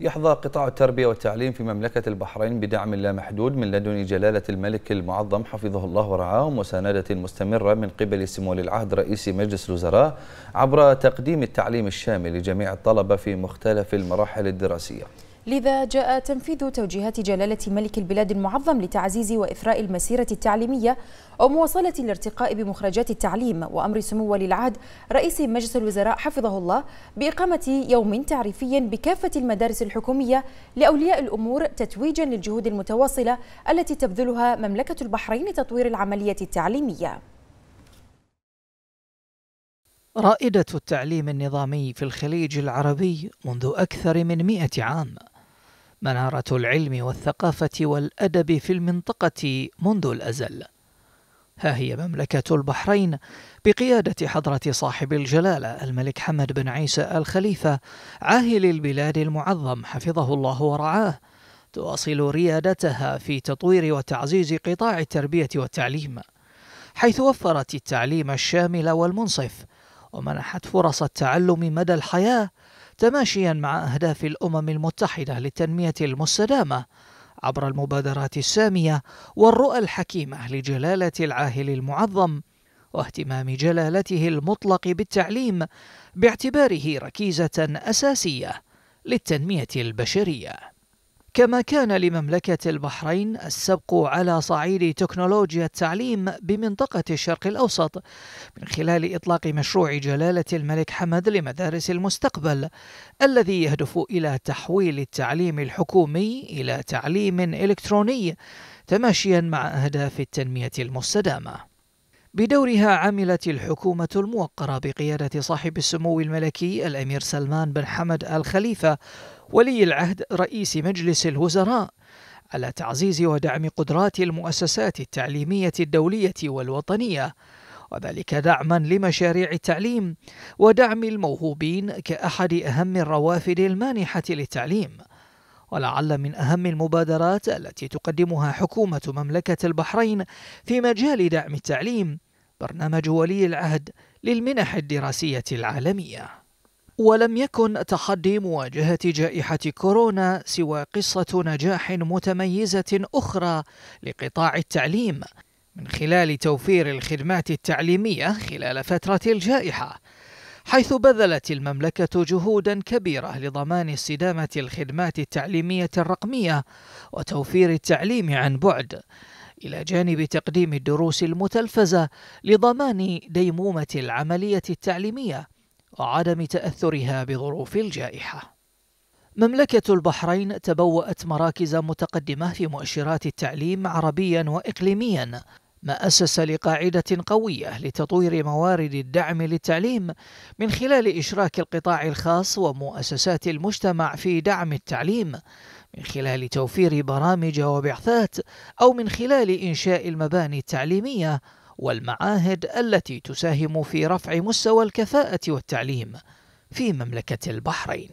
يحظى قطاع التربية والتعليم في مملكة البحرين بدعم لا محدود من لدن جلالة الملك المعظم حفظه الله ورعاه ومساندة مستمرة من قبل سمو العهد رئيس مجلس الوزراء عبر تقديم التعليم الشامل لجميع الطلبة في مختلف المراحل الدراسية. لذا جاء تنفيذ توجيهات جلالة ملك البلاد المعظم لتعزيز وإثراء المسيرة التعليمية ومواصلة الارتقاء بمخرجات التعليم وأمر سمو ولي العهد رئيس مجلس الوزراء حفظه الله بإقامة يوم تعريفي بكافة المدارس الحكومية لأولياء الأمور تتويجا للجهود المتواصلة التي تبذلها مملكة البحرين لتطوير العملية التعليمية. رائدة التعليم النظامي في الخليج العربي منذ أكثر من مئة عام. منارة العلم والثقافة والأدب في المنطقة منذ الأزل. ها هي مملكة البحرين بقيادة حضرة صاحب الجلالة الملك حمد بن عيسى الخليفة عاهل البلاد المعظم حفظه الله ورعاه. تواصل ريادتها في تطوير وتعزيز قطاع التربية والتعليم حيث وفرت التعليم الشامل والمنصف ومنحت فرص التعلم مدى الحياة تماشيا مع أهداف الأمم المتحدة للتنمية المستدامة عبر المبادرات السامية والرؤى الحكيمة لجلالة العاهل المعظم واهتمام جلالته المطلق بالتعليم باعتباره ركيزة أساسية للتنمية البشرية. كما كان لمملكة البحرين السبق على صعيد تكنولوجيا التعليم بمنطقة الشرق الأوسط من خلال إطلاق مشروع جلالة الملك حمد لمدارس المستقبل الذي يهدف إلى تحويل التعليم الحكومي إلى تعليم إلكتروني تماشيا مع أهداف التنمية المستدامة. بدورها عملت الحكومة الموقرة بقيادة صاحب السمو الملكي الأمير سلمان بن حمد الخليفة ولي العهد رئيس مجلس الوزراء على تعزيز ودعم قدرات المؤسسات التعليمية الدولية والوطنية وذلك دعما لمشاريع التعليم ودعم الموهوبين كأحد أهم الروافد المانحة للتعليم. ولعل من أهم المبادرات التي تقدمها حكومة مملكة البحرين في مجال دعم التعليم برنامج ولي العهد للمنح الدراسية العالمية. ولم يكن تحدي مواجهة جائحة كورونا سوى قصة نجاح متميزة أخرى لقطاع التعليم من خلال توفير الخدمات التعليمية خلال فترة الجائحة. حيث بذلت المملكة جهودا كبيرة لضمان استدامة الخدمات التعليمية الرقمية وتوفير التعليم عن بعد إلى جانب تقديم الدروس المتلفزة لضمان ديمومة العملية التعليمية وعدم تأثرها بظروف الجائحة. مملكة البحرين تبوأت مراكز متقدمة في مؤشرات التعليم عربيا وإقليميا ما أسس لقاعدة قوية لتطوير موارد الدعم للتعليم من خلال إشراك القطاع الخاص ومؤسسات المجتمع في دعم التعليم من خلال توفير برامج وبعثات أو من خلال إنشاء المباني التعليمية والمعاهد التي تساهم في رفع مستوى الكفاءة والتعليم في مملكة البحرين.